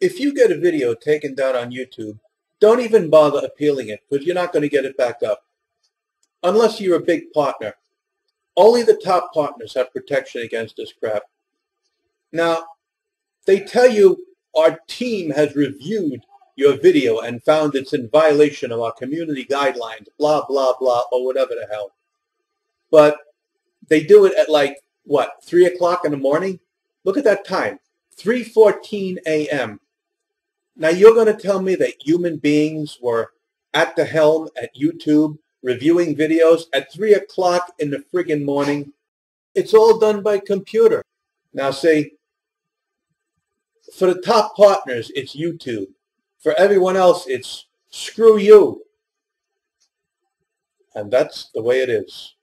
If you get a video taken down on YouTube, don't even bother appealing it because you're not going to get it back up. Unless you're a big partner. Only the top partners have protection against this crap. Now, they tell you our team has reviewed your video and found it's in violation of our community guidelines, blah, blah, blah, or whatever the hell. But they do it at like, what, 3 o'clock in the morning? Look at that time, 3.14 a.m. Now you're going to tell me that human beings were at the helm at YouTube reviewing videos at 3 o'clock in the friggin' morning? It's all done by computer. Now see, for the top partners, it's YouTube. For everyone else, it's screw you. And that's the way it is.